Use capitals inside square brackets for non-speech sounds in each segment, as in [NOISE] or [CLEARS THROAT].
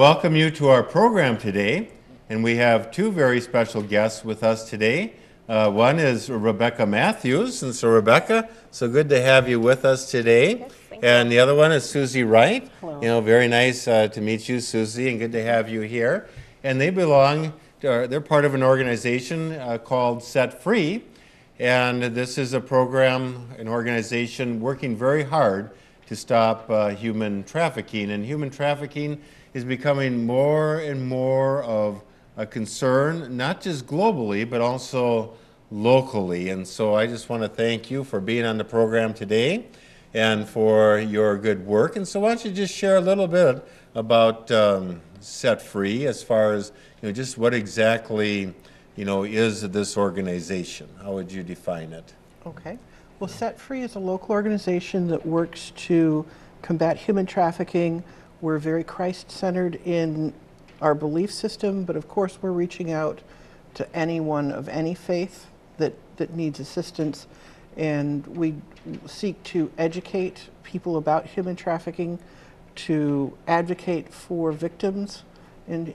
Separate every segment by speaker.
Speaker 1: welcome you to our program today, and we have two very special guests with us today. Uh, one is Rebekah Matthews, and so Rebekah, so good to have you with us today. and the other one is Susie Wright.
Speaker 2: Hello.
Speaker 1: You know, very nice uh, to meet you, Susie, and good to have you here. And they belong, to, they're part of an organization uh, called Set Free, and this is a program, an organization working very hard to stop uh, human trafficking. And human trafficking is becoming more and more of a concern, not just globally, but also locally. And so I just want to thank you for being on the program today and for your good work. And so why don't you just share a little bit about um, Set Free as far as, you know, just what exactly, you know, is this organization? How would you define it?
Speaker 2: Okay. Well, Set Free is a local organization that works to combat human trafficking. We're very Christ centered in our belief system, but of course, we're reaching out to anyone of any faith that, that needs assistance. And we seek to educate people about human trafficking, to advocate for victims, and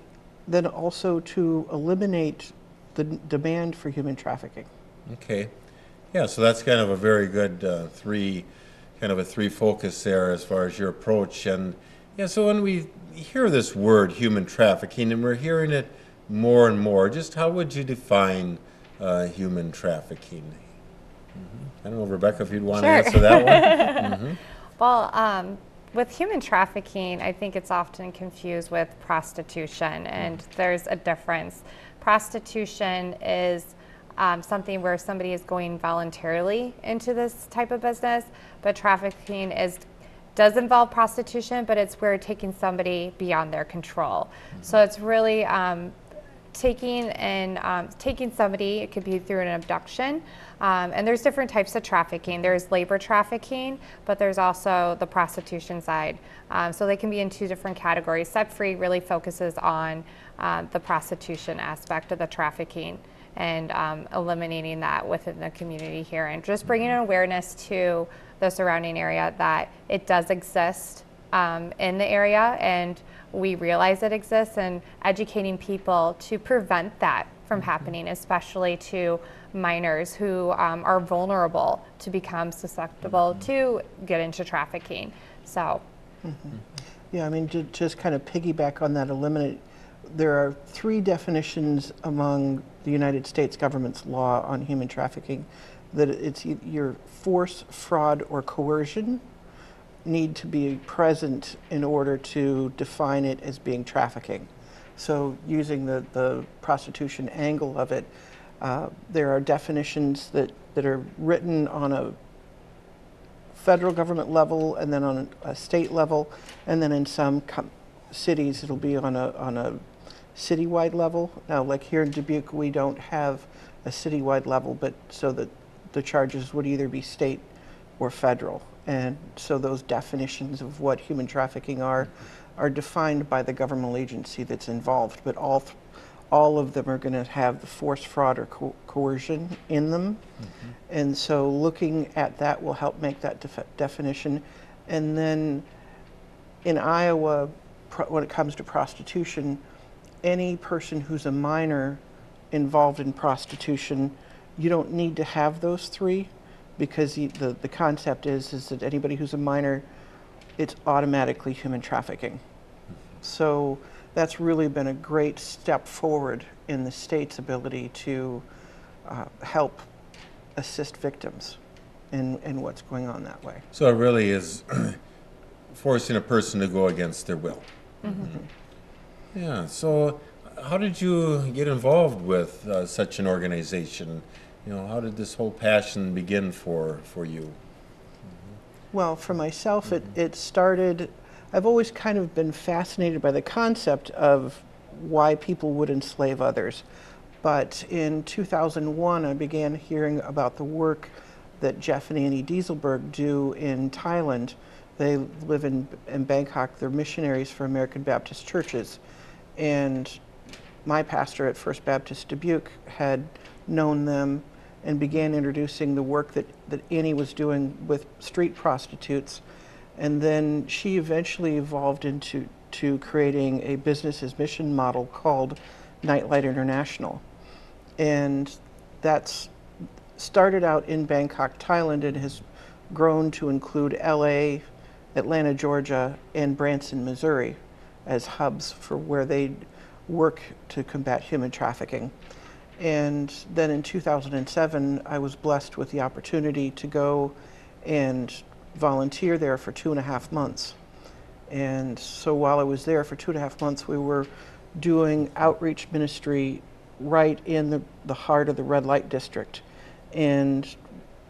Speaker 2: then also to eliminate the demand for human trafficking.
Speaker 1: Okay. Yeah, so that's kind of a very good uh, three, kind of a three focus there as far as your approach. And yeah, so when we hear this word human trafficking, and we're hearing it more and more, just how would you define uh, human trafficking? Mm-hmm. I don't know, Rebekah, if you'd want
Speaker 3: Sure.
Speaker 1: to answer that one. [LAUGHS]
Speaker 3: Well, um, with human trafficking, I think it's often confused with prostitution, and there's a difference. Prostitution is um, something where somebody is going voluntarily into this type of business, but trafficking is does involve prostitution, but it's where taking somebody beyond their control. So it's really um, taking and um, taking somebody it could be through an abduction um, and there's different types of trafficking. There's labor trafficking but there's also the prostitution side. Um, so they can be in two different categories. Set free really focuses on uh, the prostitution aspect of the trafficking and um, eliminating that within the community here and just bringing awareness to the surrounding area that it does exist um, in the area and we realize it exists and educating people to prevent that from happening, especially to minors who um, are vulnerable to become susceptible to get into trafficking. So,
Speaker 2: Yeah, I mean, to just kind of piggyback on that, eliminate, there are three definitions among the United States government's law on human trafficking that it's your force, fraud, or coercion need to be present in order to define it as being trafficking. So, using the, the prostitution angle of it, uh, there are definitions that, that are written on a federal government level and then on a state level, and then in some cities it'll be on a, on a citywide level. Now, like here in Dubuque, we don't have a citywide level, but so that the charges would either be state or federal. And so those definitions of what human trafficking are are defined by the governmental agency that's involved, but all th- all of them are going to have the force, fraud, or co- coercion in them. Mm-hmm. And so looking at that will help make that def- definition. And then in Iowa, when it comes to prostitution, any person who's a minor involved in prostitution, you don't need to have those three because you, the, the concept is, is that anybody who's a minor, it's automatically human trafficking. So that's really been a great step forward in the state's ability to uh, help assist victims in, in what's going on that way.
Speaker 1: So it really is [CLEARS THROAT] forcing a person to go against their will. Yeah, so how did you get involved with uh, such an organization? You know, how did this whole passion begin for, for you?
Speaker 2: Well, for myself, it, it started, I've always kind of been fascinated by the concept of why people would enslave others. But in 2001, I began hearing about the work that Jeff and Annie Dieselberg do in Thailand. They live in, in Bangkok. They're missionaries for American Baptist churches. And my pastor at First Baptist Dubuque had known them and began introducing the work that, that Annie was doing with street prostitutes. And then she eventually evolved into to creating a business as mission model called Nightlight International. And that's started out in Bangkok, Thailand, and has grown to include LA, Atlanta, Georgia, and Branson, Missouri as hubs for where they work to combat human trafficking. And then in 2007, I was blessed with the opportunity to go and volunteer there for two and a half months. And so while I was there for two and a half months, we were doing outreach ministry right in the, the heart of the red light district. And,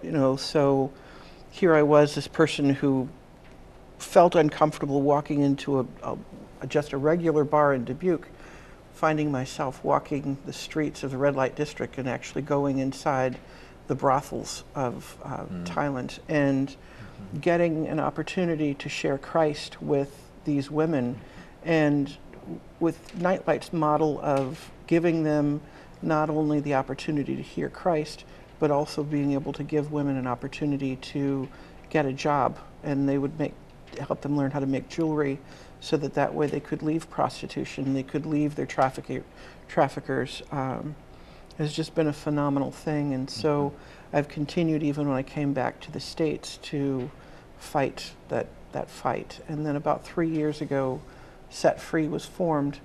Speaker 2: you know, so here I was, this person who felt uncomfortable walking into a, a, just a regular bar in Dubuque, finding myself walking the streets of the red light district and actually going inside the brothels of uh, Thailand and getting an opportunity to share Christ with these women and with Nightlight's model of giving them not only the opportunity to hear Christ, but also being able to give women an opportunity to get a job. And they would make help them learn how to make jewelry so that that way they could leave prostitution, they could leave their traffic- traffickers. Um, has just been a phenomenal thing. And so I've continued even when I came back to the States to fight that, that fight. And then about three years ago, Set Free was formed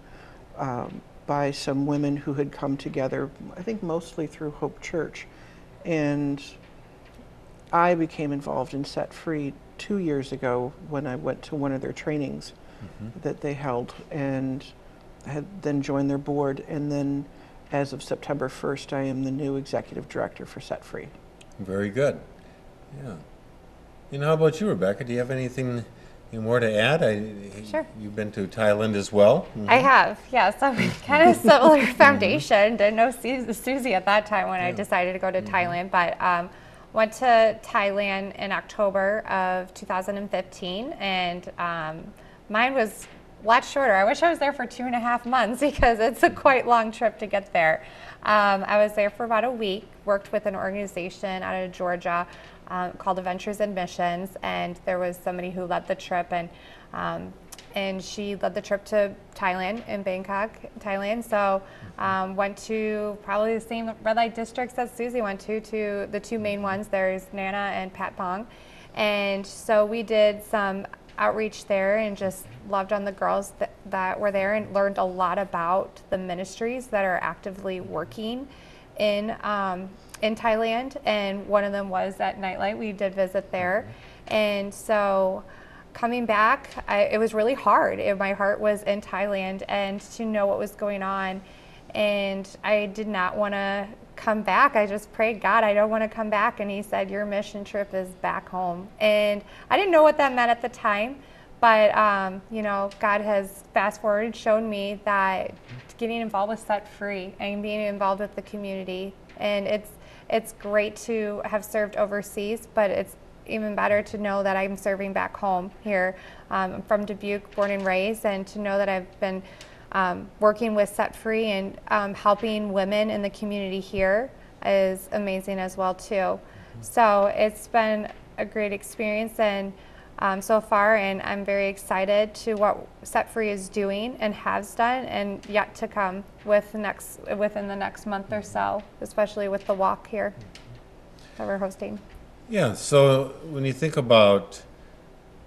Speaker 2: um, by some women who had come together, I think mostly through Hope Church. And I became involved in Set Free two years ago when I went to one of their trainings that they held and had then joined their board. And then as of September 1st, I am the new executive director for Set Free.
Speaker 1: Very good. Yeah. And how about you, Rebekah? Do you have anything more to add? I,
Speaker 3: Sure.
Speaker 1: You've been to Thailand as well.
Speaker 3: I have, yeah. [LAUGHS] So kind of similar foundation. Didn't know Susie at that time when I decided to go to Thailand, but um, went to Thailand in October of 2015, and um, mine was a lot shorter. I wish I was there for two and a half months [LAUGHS] because it's a quite long trip to get there. Um, I was there for about a week. Worked with an organization out of Georgia um, called Adventures in Missions, and there was somebody who led the trip and. Um, and she led the trip to Thailand in Bangkok, Thailand. So um, went to probably the same red light districts that Susie went to. To the two main ones, there's Nana and Patpong, and so we did some outreach there and just loved on the girls that, that were there and learned a lot about the ministries that are actively working in um, in Thailand. And one of them was at Nightlight. We did visit there, and so coming back, I, it was really hard. It, my heart was in Thailand, and to know what was going on, and I did not want to come back. I just prayed, God, I don't want to come back, and He said, Your mission trip is back home, and I didn't know what that meant at the time, but um, you know, God has fast forwarded shown me that getting involved with Set Free and being involved with the community, and it's it's great to have served overseas, but it's even better to know that I'm serving back home here. Um, I'm from Dubuque, born and raised, and to know that I've been um, working with Set Free and um, helping women in the community here is amazing as well too. So it's been a great experience and um, so far, and I'm very excited to what Set Free is doing and has done, and yet to come with next within the next month or so, especially with the walk here that we're hosting.
Speaker 1: Yeah. So when you think about,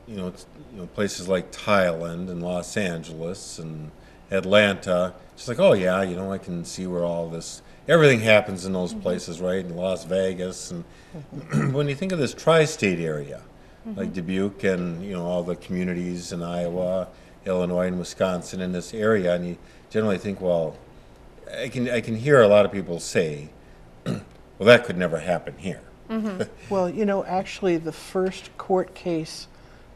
Speaker 1: you know, you know, places like Thailand and Los Angeles and Atlanta, it's like, oh yeah, you know, I can see where all this, everything happens in those mm-hmm. places, right? In Las Vegas, and [CLEARS THROAT] when you think of this tri-state area, like mm-hmm. Dubuque and you know all the communities in Iowa, Illinois, and Wisconsin in this area, and you generally think, well, I can I can hear a lot of people say, [CLEARS THROAT] well, that could never happen here. Mm-hmm. [LAUGHS]
Speaker 2: Well, you know, actually, the first court case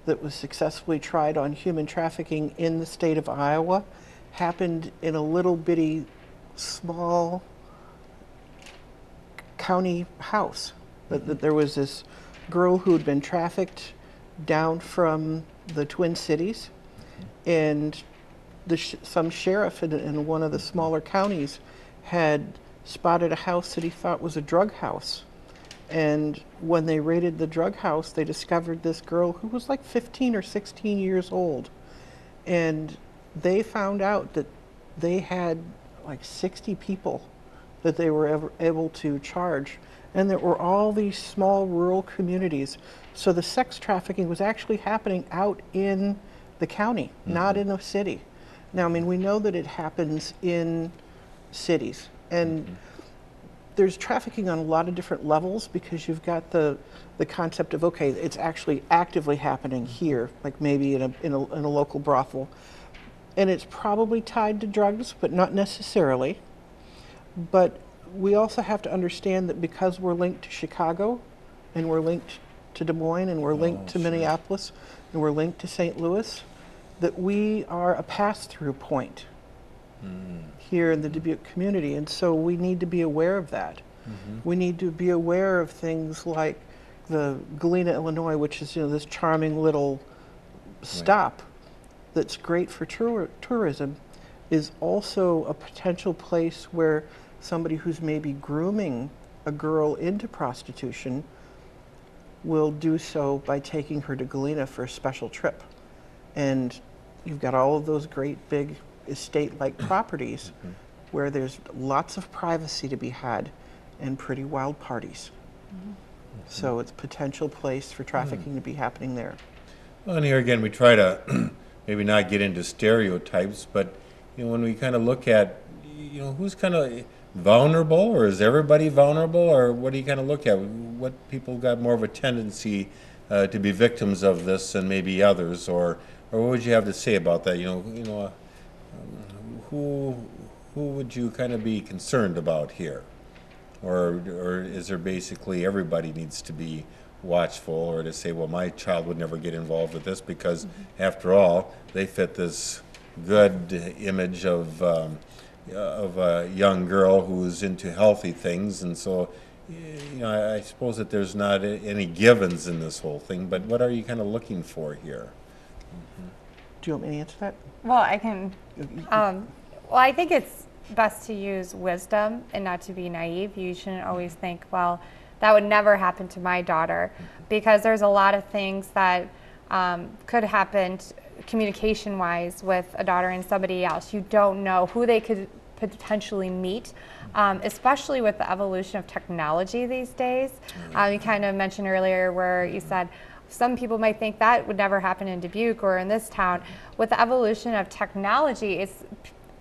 Speaker 2: that was successfully tried on human trafficking in the state of Iowa happened in a little bitty, small county house. That, that there was this girl who had been trafficked down from the Twin Cities, and the sh- some sheriff in, in one of the smaller counties had spotted a house that he thought was a drug house. And when they raided the drug house, they discovered this girl who was like 15 or 16 years old. And they found out that they had like 60 people that they were ever able to charge. And there were all these small rural communities. So the sex trafficking was actually happening out in the county, mm-hmm. not in the city. Now, I mean, we know that it happens in cities. And mm-hmm. there's trafficking on a lot of different levels because you've got the the concept of okay, it's actually actively happening here, like maybe in a in a, in a local brothel, and it's probably tied to drugs, but not necessarily. But we also have to understand that because we're linked to Chicago, and we're linked to Des Moines, and we're oh, linked to Minneapolis, and we're linked to St. Louis, that we are a pass-through point hmm. here in the Dubuque community, and so we need to be aware of that. Mm-hmm. We need to be aware of things like the Galena, Illinois, which is you know this charming little stop that's great for tour- tourism, is also a potential place where somebody who's maybe grooming a girl into prostitution will do so by taking her to Galena for a special trip. And you've got all of those great big estate like properties mm-hmm. where there's lots of privacy to be had and pretty wild parties. Mm-hmm. So it's a potential place for trafficking hmm. to be happening there.
Speaker 1: Well, and here again, we try to maybe not get into stereotypes, but you know, when we kind of look at, you know, who's kind of vulnerable, or is everybody vulnerable, or what do you kind of look at? What people got more of a tendency uh, to be victims of this than maybe others, or or what would you have to say about that? You know, you know, uh, who who would you kind of be concerned about here? Or, or is there basically everybody needs to be watchful or to say, well, my child would never get involved with this because after all, they fit this good image of, um, of a young girl who's into healthy things. And so, you know, I, I suppose that there's not any givens in this whole thing, but what are you kind of looking for here?
Speaker 2: Do you want me to answer that?
Speaker 3: Well, I can. Um, well, I think it's best to use wisdom and not to be naive. You shouldn't always think, well, that would never happen to my daughter, because there's a lot of things that um, could happen communication wise with a daughter and somebody else. You don't know who they could potentially meet, um, especially with the evolution of technology these days. Uh, you kind of mentioned earlier where you said, some people might think that would never happen in Dubuque or in this town. With the evolution of technology, it's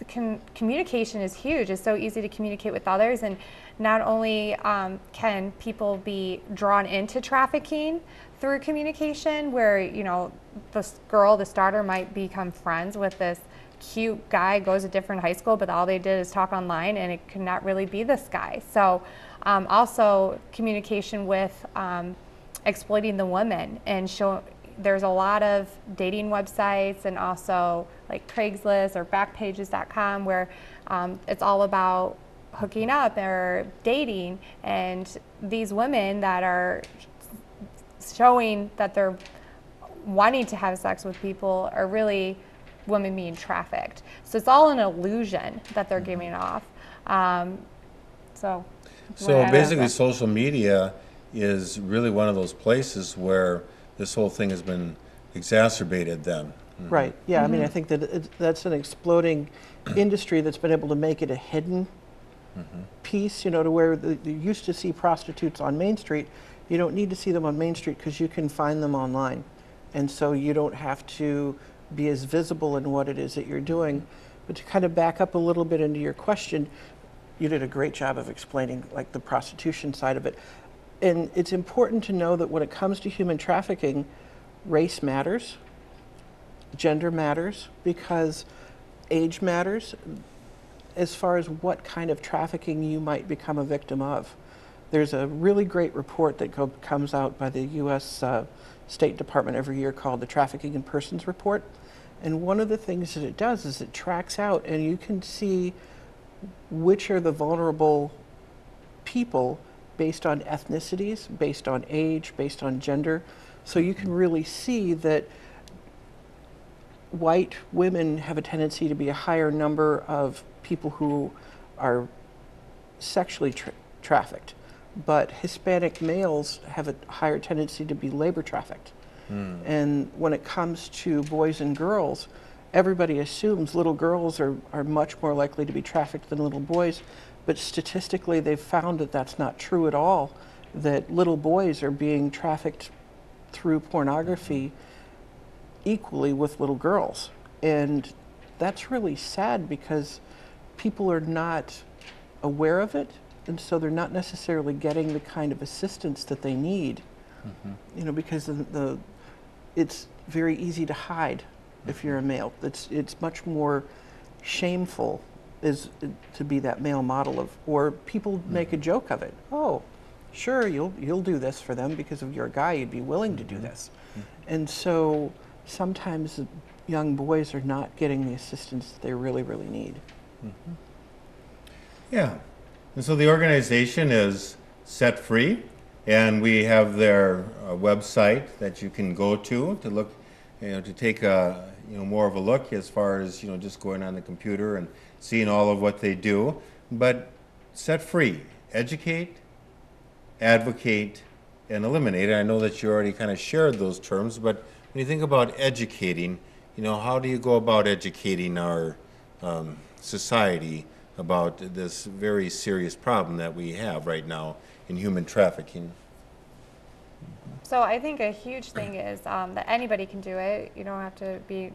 Speaker 3: com- communication is huge. It's so easy to communicate with others, and not only um, can people be drawn into trafficking through communication, where you know this girl, this daughter, might become friends with this cute guy, goes to different high school, but all they did is talk online, and it could not really be this guy. So, um, also communication with um, exploiting the women and show there's a lot of dating websites and also like Craigslist or backpages.com where um, it's all about hooking up or dating. And these women that are showing that they're wanting to have sex with people are really women being trafficked. So it's all an illusion that they're giving off. Um, so
Speaker 1: So basically, social media is really one of those places where this whole thing has been exacerbated then. Mm-hmm.
Speaker 2: Right. Yeah. I mean, I mm-hmm. think that it, that's an exploding [CLEARS THROAT] industry that's been able to make it a hidden mm-hmm. piece. You know, to where the, you used to see prostitutes on Main Street, you don't need to see them on Main Street because you can find them online, and so you don't have to be as visible in what it is that you're doing. But to kind of back up a little bit into your question, you did a great job of explaining like the prostitution side of it. And it's important to know that when it comes to human trafficking, race matters gender matters because age matters as far as what kind of trafficking you might become a victim of. There's a really great report that go, comes out by the U.S. Uh, State Department every year called the Trafficking in Persons Report. And one of the things that it does is it tracks out, and you can see which are the vulnerable people based on ethnicities, based on age, based on gender. So you can really see that white women have a tendency to be a higher number of people who are sexually tra- trafficked, but Hispanic males have a higher tendency to be labor trafficked. Hmm. And when it comes to boys and girls, everybody assumes little girls are, are much more likely to be trafficked than little boys, but statistically they've found that that's not true at all, that little boys are being trafficked through pornography hmm. Equally with little girls. And that's really sad because people are not aware of it, and so they're not necessarily getting the kind of assistance that they need. Mm-hmm. You know, because the, the it's very easy to hide if mm-hmm. you're a male. It's it's much more shameful is to be that male model of, or people mm-hmm. make a joke of it. Oh, sure, you'll you'll do this for them because if you're a guy, you'd be willing to do this. And so sometimes young boys are not getting the assistance that they really really need.
Speaker 1: Yeah. And so the organization is Set Free, and we have their uh, website that you can go to to look, you know, to take a, you know, more of a look as far as, you know, just going on the computer and seeing all of what they do. But Set Free, educate, advocate, and eliminate. I know that you already kind of shared those terms, but when you think about educating, you know, how do you go about educating our um, society about this very serious problem that we have right now in human trafficking?
Speaker 3: So I think a huge thing is um, that anybody can do it. You don't have to be,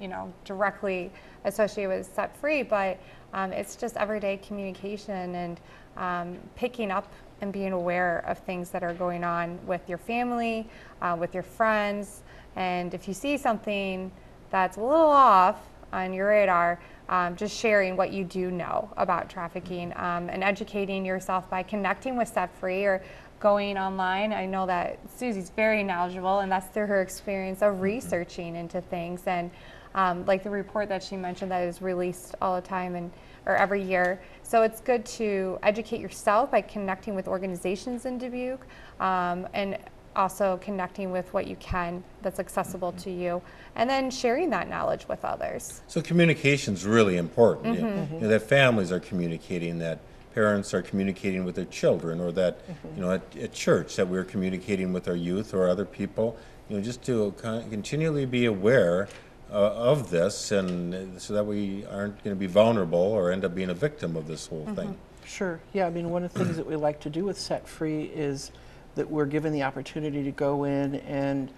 Speaker 3: you know, directly associated with Set Free, but um, it's just everyday communication and um, picking up and being aware of things that are going on with your family, uh, with your friends, and if you see something that's a little off on your radar, um, just sharing what you do know about trafficking um, and educating yourself by connecting with Set Free or going online. I know that Susie's very knowledgeable, and that's through her experience of researching into things. And um, like the report that she mentioned that is released all the time and or every year. So it's good to educate yourself by connecting with organizations in Dubuque um, and also connecting with what you can that's accessible to you and then sharing that knowledge with others.
Speaker 1: So communication is really important. you know, you know, that families are communicating, that parents are communicating with their children, or that you know at, at church that we're communicating with our youth or other people. You know, just to con- continually be aware uh, of this, and uh, so that we aren't going to be vulnerable or end up being a victim of this whole thing.
Speaker 2: Sure. Yeah, I mean, one of the things that we like to do with Set Free is that we're given the opportunity to go in and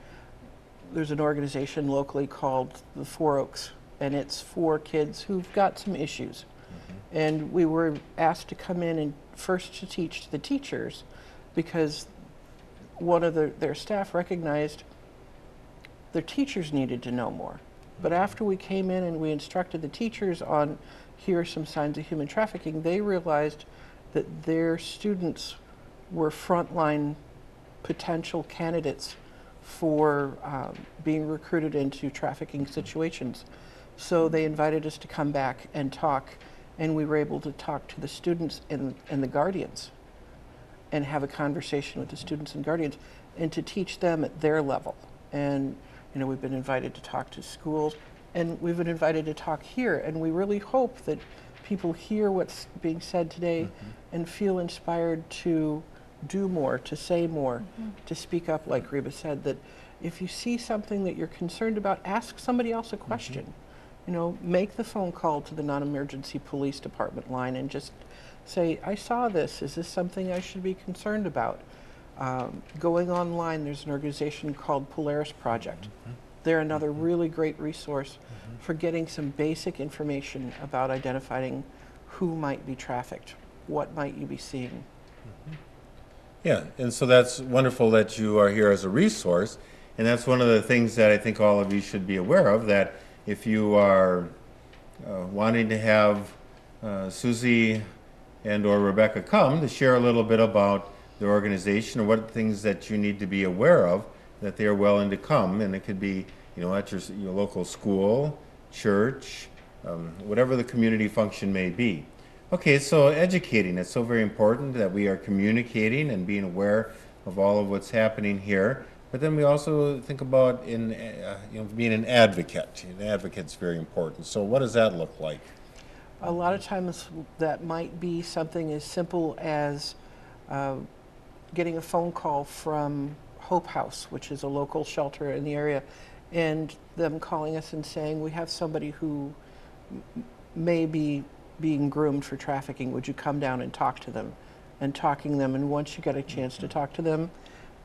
Speaker 2: there's an organization locally called the Four Oaks, and it's for kids who've got some issues. Mm-hmm. And we were asked to come in and first to teach the teachers because one of the, their staff recognized their teachers needed to know more. But mm-hmm. after we came in and we instructed the teachers on here are some signs of human trafficking, they realized that their students were frontline potential candidates for um, being recruited into trafficking situations. So they invited us to come back and talk, and we were able to talk to the students and, and the guardians and have a conversation with the students and guardians and to teach them at their level. And, you know, we've been invited to talk to schools and we've been invited to talk here. And we really hope that people hear what's being said today and feel inspired to do more, to say more, mm-hmm. to speak up, like Reba said, that if you see something that you're concerned about, ask somebody else a mm-hmm. question. You know, make the phone call to the non-emergency police department line and just say, I saw this. Is this something I should be concerned about? Um, going online, there's an organization called Polaris Project. Mm-hmm. They're another really great resource for getting some basic information about identifying who might be trafficked. What might you be seeing?
Speaker 1: Yeah, and so that's wonderful that you are here as a resource. And that's one of the things that I think all of you should be aware of, that if you are uh, wanting to have uh, Susie and or Rebekah come to share a little bit about their organization or what things that you need to be aware of, that they are willing to come. And it could be, you know, at your, your local school, church, um, whatever the community function may be. Okay, so educating, it's so very important that we are communicating and being aware of all of what's happening here. But then we also think about in, uh, you know, being an advocate. An advocate's very important. So what does that look like?
Speaker 2: A lot of times that might be something as simple as uh, getting a phone call from Hope House, which is a local shelter in the area, and them calling us and saying, we have somebody who may be being groomed for trafficking. Would you come down and talk to them? And talking them, and once you get a chance to talk to them,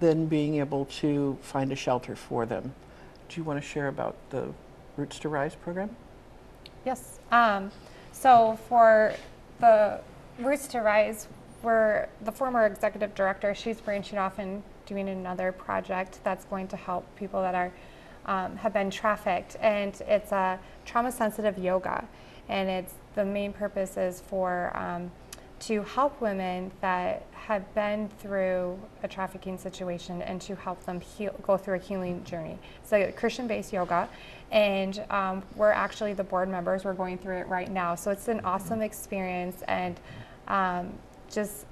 Speaker 2: then being able to find a shelter for them. Do you want to share about the Roots to Rise program?
Speaker 3: Yes. Um, so for the Roots to Rise, we're the former executive director. She's branching off and doing another project that's going to help people that are um, have been trafficked, and it's a trauma-sensitive yoga, and it's the main purpose is for um, to help women that have been through a trafficking situation and to help them heal, go through a healing journey. So Christian based yoga, and um, we're actually the board members. We're going through it right now. So it's an awesome experience, and um, just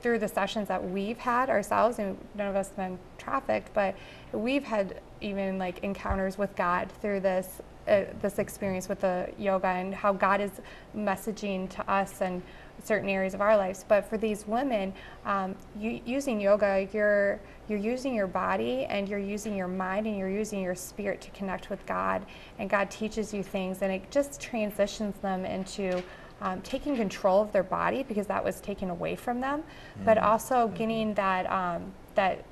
Speaker 3: through the sessions that we've had ourselves, and none of us have been trafficked, but we've had even like encounters with God through this uh, this experience with the yoga and how God is messaging to us and certain areas of our lives. But for these women, um, you, using yoga, you're you're using your body and you're using your mind and you're using your spirit to connect with God, and God teaches you things, and it just transitions them into um, taking control of their body because that was taken away from them, but also getting that um, that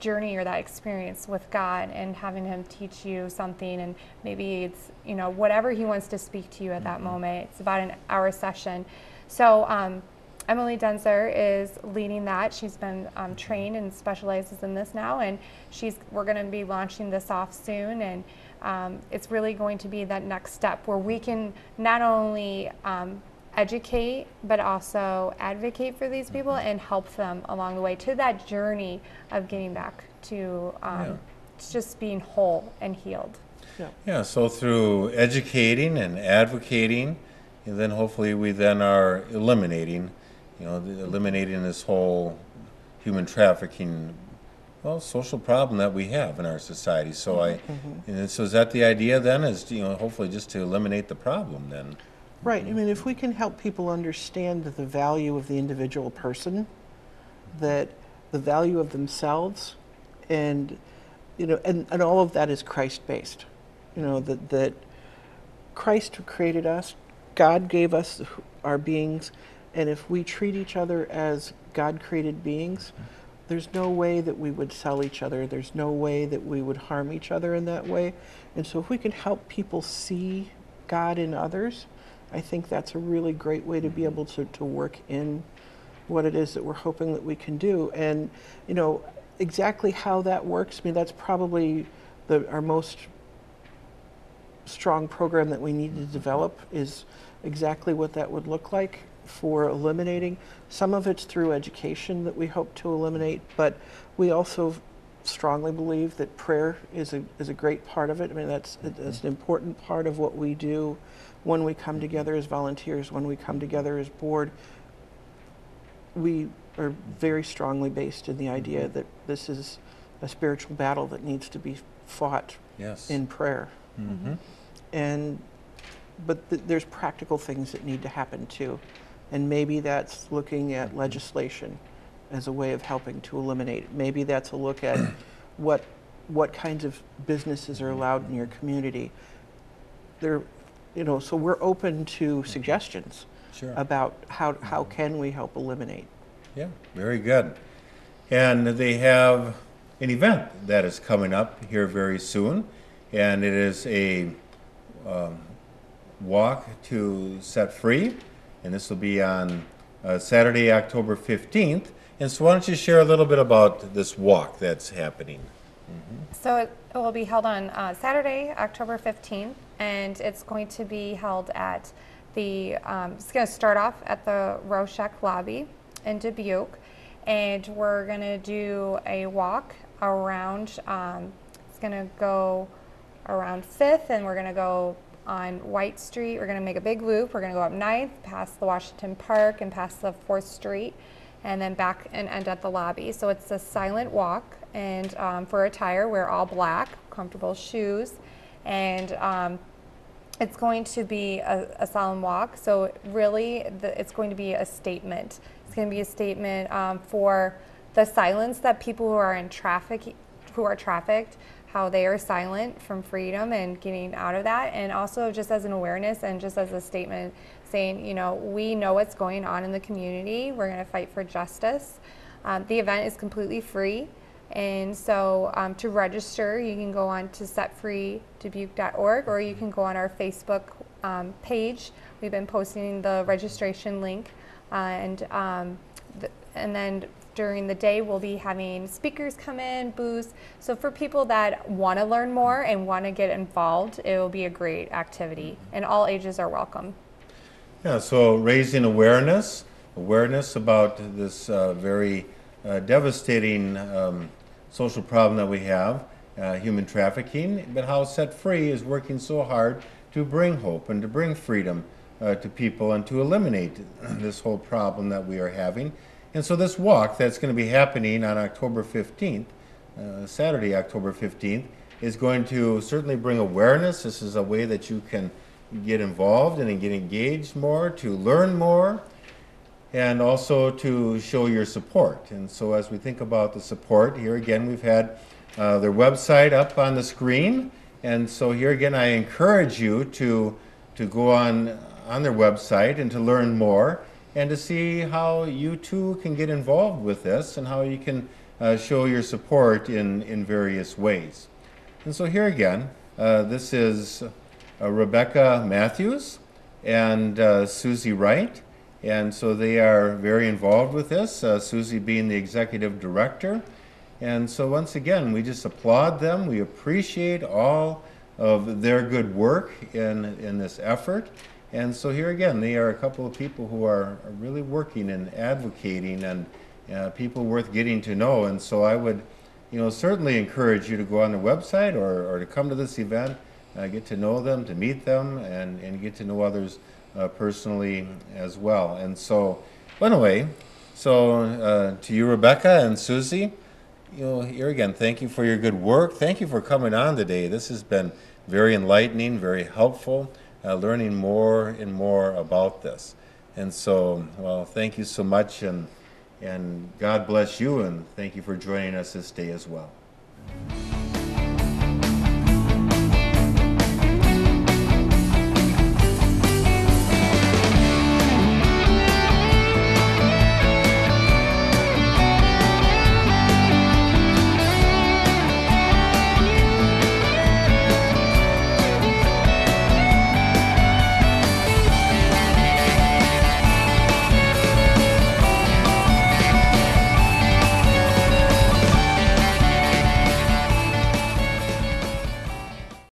Speaker 3: journey or that experience with God and having Him teach you something, and maybe it's you know whatever He wants to speak to you at that moment. It's about an hour session, so. Um, Emily Denzer is leading that. She's been um, trained and specializes in this now, and she's we're going to be launching this off soon. And um, it's really going to be that next step where we can not only um, educate but also advocate for these people and help them along the way to that journey of getting back to um,
Speaker 1: Yeah.
Speaker 3: just being whole and healed.
Speaker 2: Yeah.
Speaker 1: Yeah, so through educating and advocating, and then hopefully we then are eliminating, you know, the- eliminating this whole human trafficking, well, social problem that we have in our society. So I, and so is that the idea then, is, you know, hopefully just to eliminate the problem then?
Speaker 2: Right. I mean, if we can help people understand the value of the individual person, that the value of themselves, and you know, and, and all of that is Christ based. You know that that Christ created us, God gave us our beings, and if we treat each other as God created beings, there's no way that we would sell each other. There's no way that we would harm each other in that way. And so, if we can help people see God in others, I think that's a really great way to be mm-hmm. able to, to work in what it is that we're hoping that we can do. And, you know, exactly how that works, I mean, that's probably the, our most strong program that we need to mm-hmm. develop is exactly what that would look like for eliminating. Some of it's through education that we hope to eliminate, but we also strongly believe that prayer is a, is a great part of it. I mean, that's, mm-hmm. that's an important part of what we do when we come together as volunteers, when we come together as board. We are very strongly based in the idea mm-hmm. that this is a spiritual battle that needs to be fought
Speaker 1: Yes.
Speaker 2: in prayer.
Speaker 1: Mm-hmm. mm-hmm.
Speaker 2: And, but th- there's practical things that need to happen too. And maybe that's looking at mm-hmm. legislation as a way of helping to eliminate it. Maybe that's a look at what, what kinds of businesses are allowed in your community. There, you know, so we're open to suggestions
Speaker 1: Sure.
Speaker 2: about how, how can we help eliminate.
Speaker 1: Yeah, very good. And they have an event that is coming up here very soon, and it is a um, walk to set free, and this will be on uh, Saturday, October 15th. And so, why don't you share a little bit about this walk that's happening?
Speaker 3: So it, it will be held on uh, Saturday, October 15th, and it's going to be held at the, um, it's going to start off at the Roshek lobby in Dubuque, and we're going to do a walk around, um, it's going to go around 5th, and we're going to go on White Street. We're going to make a big loop. We're going to go up 9th, past the Washington Park, and past the 4th Street, and then back and end at the lobby. So it's a silent walk, and um, for attire, wear all black, comfortable shoes, and um, it's going to be a, a solemn walk. So really, the, it's going to be a statement. It's going to be a statement um, for the silence that people who are in traffic, who are trafficked, how they are silent from freedom and getting out of that, and also just as an awareness and just as a statement saying, you know, we know what's going on in the community. We're going to fight for justice. Um, the event is completely free. And so um, to register, you can go on to setfreedubuque.org or you can go on our Facebook um, page. We've been posting the registration link. Uh, and, um, th- and then during the day, we'll be having speakers come in, booths. So for people that want to learn more and want to get involved, it will be a great activity. And all ages are welcome.
Speaker 1: Yeah, so raising awareness, awareness about this uh, very devastating um, social problem that we have, uh, human trafficking, but how Set Free is working so hard to bring hope and to bring freedom uh, to people and to eliminate [CLEARS THROAT] this whole problem that we are having. And so this walk that's going to be happening on October 15th, uh, Saturday, October 15th, is going to certainly bring awareness. This is a way that you can get involved and get engaged more, to learn more, and also to show your support. And so, as we think about the support, here again, we've had uh, their website up on the screen. And so, here again, I encourage you to, to go on, on their website and to learn more and to see how you too can get involved with this and how you can uh, show your support in, in various ways. And so, here again, uh, this is uh, Rebekah Matthews and uh, Susie Wright. And so they are very involved with this, uh, Susie being the executive director. And so, once again, we just applaud them. We appreciate all of their good work in, in this effort. And so, here again, they are a couple of people who are really working and advocating and uh, people worth getting to know. And so, I would, you know, certainly encourage you to go on their website or, or to come to this event, uh, get to know them, to meet them, and, and get to know others uh, personally as well. And so, well, anyway, so uh, to you, Rebekah and Susie, you know, here again, thank you for your good work. Thank you for coming on today. This has been very enlightening, very helpful, uh, learning more and more about this. And so, well, thank you so much, and and God bless you, and thank you for joining us this day as well.